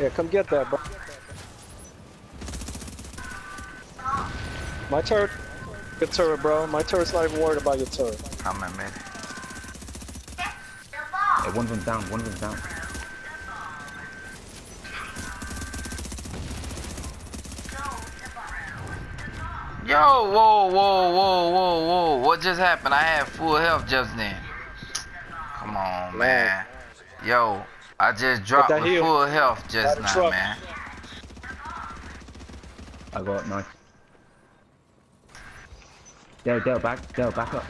Yeah, come get that, bro. My turret, your turret, bro. My turret's not even worried about your turret. I'm in mid. Hey, one of them's down. One of them's down. Yo, whoa, whoa, whoa, whoa, whoa. What just happened? I had full health just then. Come on, man. Yo, I just dropped with heal. full health just now, drop. man. I got it. Nice. Dale, Dale, back. Dale, back up.